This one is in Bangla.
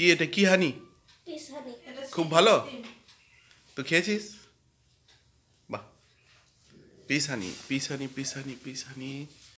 কি এটা কি হানি খুব ভালো? তো খেয়েছিস? বাহ। পিস হানি পিস হানি পিস হানি পিস হানি